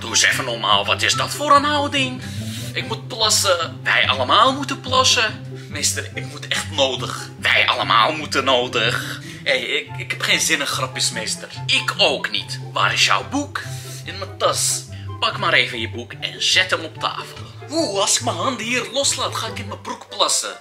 Doe eens even normaal, wat is dat voor een houding? Ik moet plassen. Wij allemaal moeten plassen. Meester, ik moet echt nodig. Wij allemaal moeten nodig. Hé, hey, ik, ik heb geen zin in grapjes, meester. Ik ook niet. Waar is jouw boek? In mijn tas. Pak maar even je boek en zet hem op tafel. Oeh, als ik mijn handen hier loslaat, ga ik in mijn broek plassen.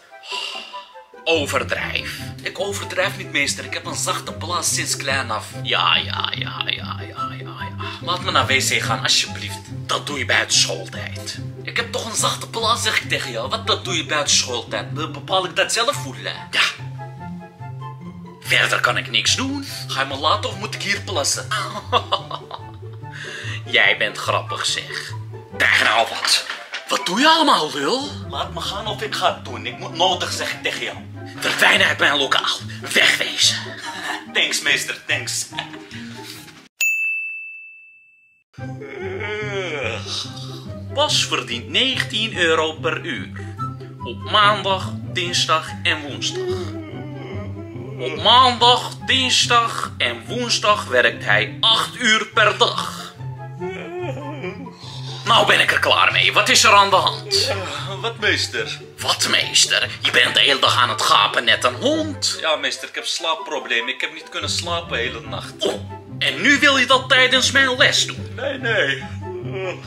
Overdrijf. Ik overdrijf niet, meester. Ik heb een zachte plaats sinds klein af. Ja, ja, ja, ja, ja, ja, ja. Laat me naar wc gaan, alsjeblieft. Dat doe je buiten schooltijd. Ik heb toch een zachte plaats, zeg ik tegen jou. Wat dat doe je buiten schooltijd? Dan bepaal ik dat zelf voelen. Ja. Verder kan ik niks doen. Ga je me laten of moet ik hier plassen? Jij bent grappig, zeg. Krijg nou wat. Wat doe je allemaal, lul? Laat me gaan of ik ga het doen. Ik moet nodig, zeg ik tegen jou. Verdwijn uit mijn lokaal. Wegwezen. Thanks, meester, thanks. Bas verdient 19 euro per uur. Op maandag, dinsdag en woensdag. Op maandag, dinsdag en woensdag werkt hij 8 uur per dag. Nou ben ik er klaar mee. Wat is er aan de hand? Wat meester? Wat meester? Je bent de hele dag aan het gapen net een hond. Ja meester, ik heb slaapproblemen. Ik heb niet kunnen slapen de hele nacht. Oh, en nu wil je dat tijdens mijn les doen? Nee, nee.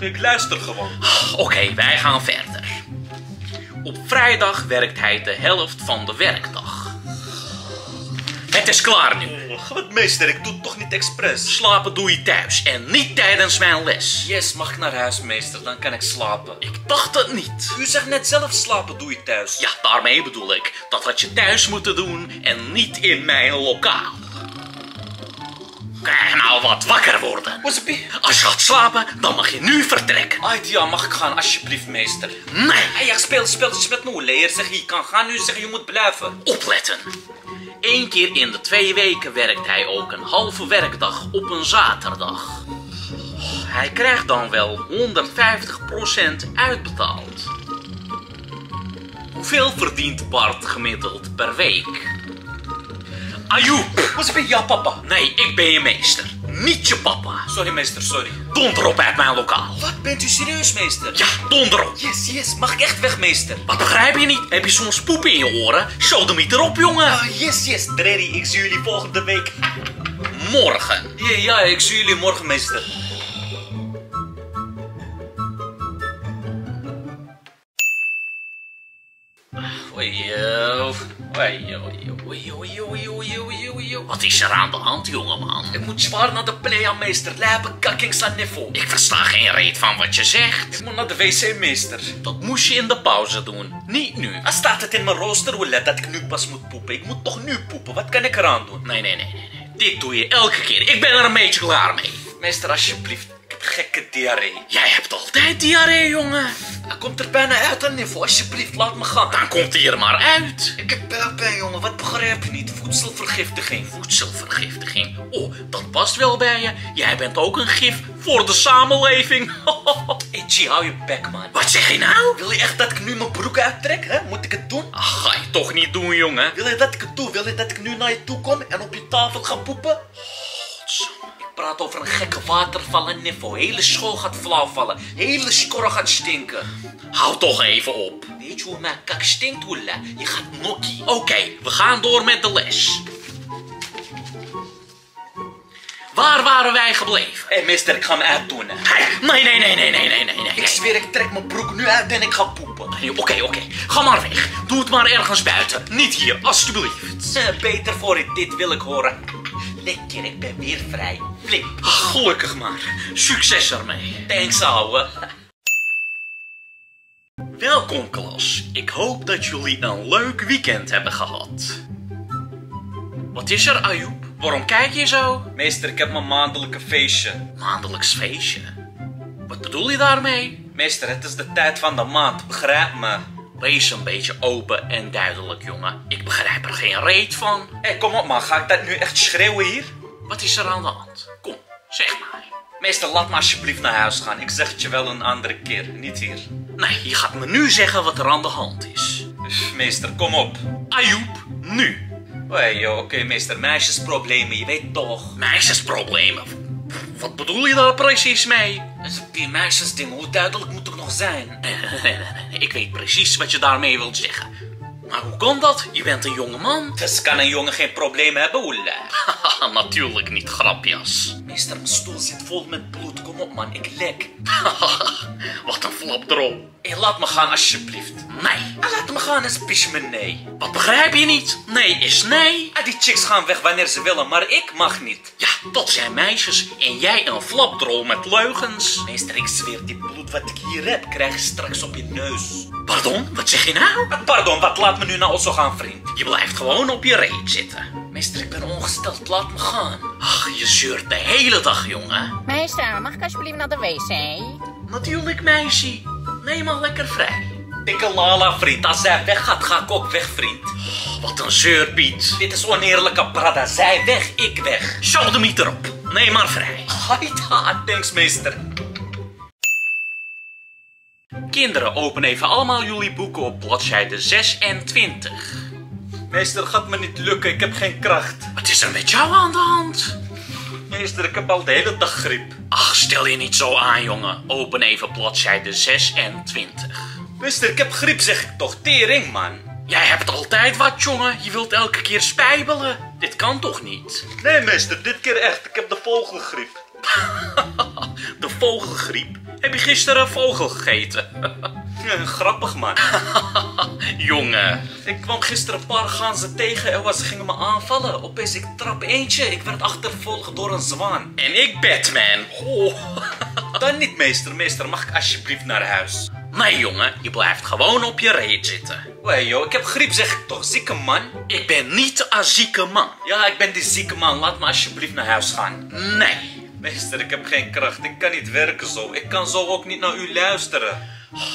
Ik luister gewoon. Oké, wij gaan verder. Op vrijdag werkt hij de helft van de werkdag. Het is klaar nu. Wat meester, ik doe het toch niet expres? Slapen doe je thuis en niet tijdens mijn les. Yes, mag ik naar huis meester, dan kan ik slapen. Ik dacht het niet. U zegt net zelf slapen doe je thuis. Ja, daarmee bedoel ik. Dat had je thuis moeten doen en niet in mijn lokaal. Krijg nou wat wakker worden. Als je gaat slapen, dan mag je nu vertrekken. Ait, ja, mag ik gaan alsjeblieft meester? Nee, Hey, ja, speel spelletjes met me. Leer zeg je kan gaan, nu zeg je moet blijven. opletten. Eén keer in de twee weken werkt hij ook een halve werkdag op een zaterdag. Hij krijgt dan wel 150% uitbetaald. Hoeveel verdient Bart gemiddeld per week? Ajoep! Wasabi, ja papa. Nee, ik ben je meester, niet je papa. Sorry meester, sorry. Donder op uit mijn lokaal. Wat, bent u serieus meester? Ja, donder op. Yes, yes, mag ik echt weg meester? Wat begrijp je niet? Heb je soms poep in je oren? Sodemiet erop, jongen. Ah, yes, yes, Dreddy, ik zie jullie volgende week. Morgen. Ja, ja, ik zie jullie morgen meester. Wat is er aan de hand, jongeman? Ik moet zwaar naar de playa meester. Lijpen kakkings aan niveau. Ik versta geen reet van wat je zegt. Ik moet naar de wc meester. Dat moest je in de pauze doen, niet nu. Dan staat het in mijn rooster hoe let dat ik nu pas moet poepen. Ik moet toch nu poepen. Wat kan ik eraan doen? Nee, nee, nee. nee. Dit doe je elke keer. Ik ben er een beetje klaar mee. Meester, alsjeblieft. Gekke diarree. Jij hebt altijd diarree, jongen. Hij komt er bijna uit aan niveau. Alsjeblieft, laat me gaan. Dan komt hij er maar uit. Ik heb buikpijn, jongen. Wat begrijp je niet? Voedselvergiftiging. Voedselvergiftiging. Oh, dat past wel bij je. Jij bent ook een gif voor de samenleving. Hey, G, hou je bek, man. Wat zeg je nou? Wil je echt dat ik nu mijn broek uittrek? Hè? Moet ik het doen? Ach, ga je toch niet doen, jongen. Wil je dat ik het doe? Wil je dat ik nu naar je toe kom en op je tafel ga poepen? Praat over een gekke watervallen niveau. Hele school gaat flauwvallen. Hele score gaat stinken. Hou toch even op. Weet je hoe mijn kak stinkt, Oela? Je gaat nokkie. Oké, we gaan door met de les. Waar waren wij gebleven? Hé, hey, meester, ik ga me uitdoen. Nee, nee, nee, nee, nee, nee, nee, nee. Ik zweer, ik trek mijn broek nu uit en ik ga poepen. Oké, oké. Ga maar weg. Doe het maar ergens buiten. Niet hier, alstublieft. Eh, Beter voor je, dit wil ik horen. Lekker, ik ben weer vrij. Flip. Gelukkig maar. Succes ermee. Thanks, ouwe. Welkom, klas. Ik hoop dat jullie een leuk weekend hebben gehad. Wat is er, Ayoub? Waarom kijk je zo? Meester, ik heb mijn maandelijke feestje. Maandelijks feestje. Wat bedoel je daarmee? Meester, het is de tijd van de maand, begrijp me. Wees een beetje open en duidelijk, jongen. Ik begrijp er geen reet van. Hé, hey, kom op man, ga ik dat nu echt schreeuwen hier? Wat is er aan de hand? Kom, zeg maar. Meester, laat me alsjeblieft naar huis gaan. Ik zeg het je wel een andere keer, niet hier. Nee, je gaat me nu zeggen wat er aan de hand is. Meester, kom op. Ayoub, nu. Hé, oké, meester. Meisjesproblemen, je weet toch. Meisjesproblemen. Wat bedoel je daar precies mee? Die meisjesding, hoe duidelijk moet ik nog zijn? Ik weet precies wat je daarmee wilt zeggen. Maar hoe kan dat? Je bent een jonge man. Dus kan een jongen geen probleem hebben, oela? Haha, natuurlijk niet, grapjas. Meester, mijn stoel zit vol met bloed. Kom op, man, ik lek. Wat een flapdrol. Hé, laat me gaan, alsjeblieft. Nee. Ah, laat me gaan, is pies me nee. Wat begrijp je niet? Nee is nee. Ah, die chicks gaan weg wanneer ze willen, maar ik mag niet. Ja, dat zijn meisjes en jij een flapdrol met leugens. Meester, ik zweer, die bloed wat ik hier heb, krijg straks op je neus. Pardon, wat zeg je nou? Ah, Pardon, wat laat me nu nou zo gaan, vriend? Je blijft gewoon op je reet zitten. Meester, ik ben ongesteld, laat me gaan. Ach, je zeurt de hele dag, jongen. Meester, mag ik alsjeblieft naar de wc? Natuurlijk, meisje. Neem maar lekker vrij. Dikke Lala, vriend. Als zij weggaat, ga ik ook weg, vriend. Wat een zeurpiet. Dit is oneerlijke brada. Zij weg, ik weg. Sodemiet erop. Neem maar vrij. Haita, thanks, meester. Kinderen, open even allemaal jullie boeken op bladzijde 26. Meester, gaat me niet lukken. Ik heb geen kracht. Wat is er met jou aan de hand? Meester, ik heb al de hele dag griep. Ach, stel je niet zo aan, jongen. Open even bladzijde 26. Meester, ik heb griep, zeg ik toch. Tering, man. Jij hebt altijd wat, jongen. Je wilt elke keer spijbelen. Dit kan toch niet? Nee, meester, dit keer echt. Ik heb de vogelgriep. De vogelgriep? Heb je gisteren een vogel gegeten? Ja, grappig, man. jongen. Ik kwam gisteren een paar ganzen tegen en ze gingen me aanvallen. Opeens, ik trap eentje. Ik werd achtervolgd door een zwaan. En ik Batman. Oh. Dan niet, meester. Meester, mag ik alsjeblieft naar huis? Nee, jongen. Je blijft gewoon op je reet zitten. Wee, joh, ik heb griep, zeg ik toch. Zieke man. Ik ben niet een zieke man. Ja, ik ben die zieke man. Laat me alsjeblieft naar huis gaan. Nee. Meester, ik heb geen kracht. Ik kan niet werken zo. Ik kan zo ook niet naar u luisteren.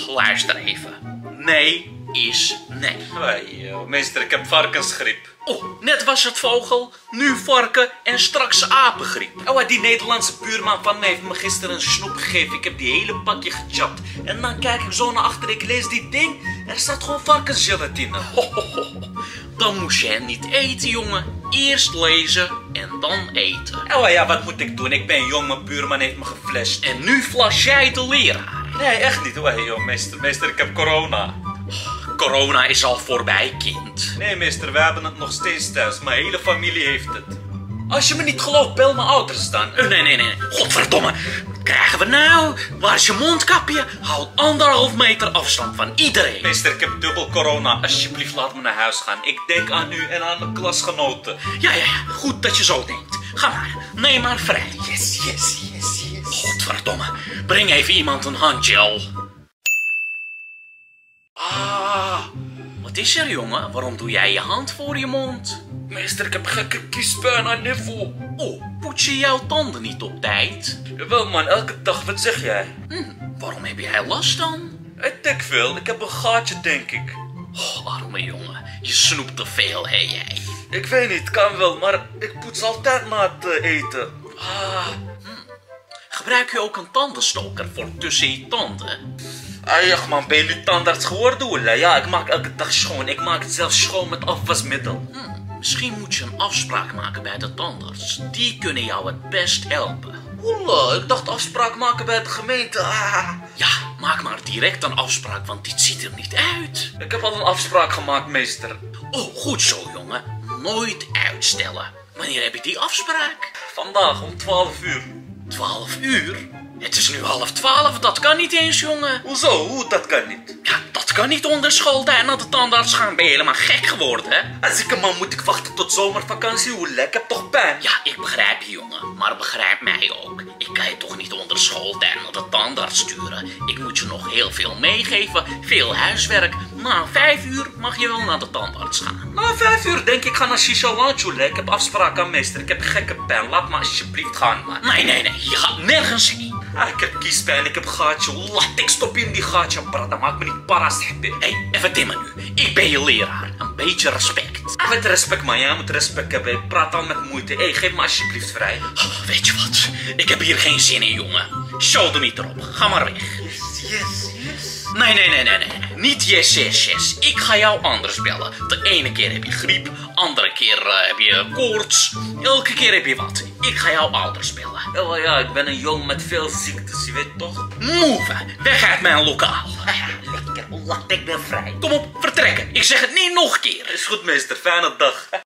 Luister even. Nee is nee. Joh. Meester, ik heb varkensgriep. Oh, net was het vogel, nu varken en straks apengriep. Oh, die Nederlandse buurman van mij heeft me gisteren een snoep gegeven. Ik heb die hele pakje gechapt. En dan kijk ik zo naar achter, ik lees die ding. Er staat gewoon varkensgelatine. Ho, ho, ho. Dan moest je niet eten, jongen. Eerst lezen en dan eten. Oh ja, wat moet ik doen? Ik ben jong, mijn buurman heeft me geflasht. En nu flas jij de leraar. Nee, echt niet. Wee, joh, meester, meester, ik heb corona. Corona is al voorbij, kind. Nee, meester, we hebben het nog steeds thuis. Mijn hele familie heeft het. Als je me niet gelooft, bel mijn ouders dan. Eh, Nee, nee, nee. Godverdomme. Wat krijgen we nou? Waar is je mondkapje? Houd anderhalf meter afstand van iedereen. Meester, ik heb dubbel corona. Alsjeblieft, laat me naar huis gaan. Ik denk aan u en aan mijn klasgenoten. Ja, ja, ja. Goed dat je zo denkt. Ga maar. Neem maar vrij. Yes, yes, yes. Godverdomme. Breng even iemand een handgel. Ah. Wat is er, jongen? Waarom doe jij je hand voor je mond? Meester, ik heb gekke kiespijn aan niveau. Oh, poets je jouw tanden niet op tijd? Jawel man, elke dag. Wat zeg jij? Hm, waarom heb jij last dan? Ik denk veel. Ik heb een gaatje, denk ik. Oh, arme jongen. Je snoept te veel, hè jij? Ik weet niet, kan wel, maar ik poets altijd na het eh, eten. Ah. Gebruik je ook een tandenstoker voor tussen je tanden? Ach man, ben je nu tandarts geworden? Ja, ik maak elke dag schoon. Ik maak het zelfs schoon met afwasmiddel. Hm, misschien moet je een afspraak maken bij de tandarts. Die kunnen jou het best helpen. Oela, ik dacht afspraak maken bij de gemeente. Ah. Ja, maak maar direct een afspraak, want dit ziet er niet uit. Ik heb al een afspraak gemaakt, meester. Oh, goed zo, jongen. Nooit uitstellen. Wanneer heb je die afspraak? Vandaag om 12 uur. 12 uur? Het is nu half twaalf, dat kan niet eens, jongen. Hoezo? Hoe? Dat kan niet. Ja, dat kan niet onder schooltijd naar de tandarts gaan. Ben je helemaal gek geworden, hè? Als ik een man moet ik wachten tot zomervakantie. Ik heb toch pijn? Ja, ik begrijp je, jongen. Maar begrijp mij ook. Ik kan je toch niet onder schooltijd naar de tandarts sturen. Ik moet je nog heel veel meegeven. Veel huiswerk. Na vijf uur mag je wel naar de tandarts gaan. Na vijf uur denk ik ga naar Shisha Lounge, oela. Ik heb afspraak aan meester. Ik heb gekke pijn. Laat me alsjeblieft gaan, man. Nee, nee, nee. Je gaat nergens heen. Ah, ik heb kiespijn, ik heb gaatje. Laat ik stop in die gaatje, brada. Maak me niet paras, Hé, Hé, hey, even dimmen nu. Ik ben je leraar. Een beetje respect. Ah, met respect, man. Jij moet respect hebben. Ik praat al met moeite. Hé, geef me alsjeblieft vrij. Oh, weet je wat? Ik heb hier geen zin in, jongen. Show de niet erop. Ga maar weg. Yes, yes, yes. Nee, nee, nee, nee, nee. Niet yes, yes, yes. Ik ga jou anders bellen. De ene keer heb je griep, andere keer eh, heb je koorts. Elke keer heb je wat. Ik ga jou anders bellen. Ja, wel ja, ik ben een jong met veel ziektes, je weet toch? Move, weg uit mijn lokaal. Lekker, laat ik ben vrij. Kom op, vertrekken. Ik zeg het niet nog een keer. Is goed, meester. Fijne dag.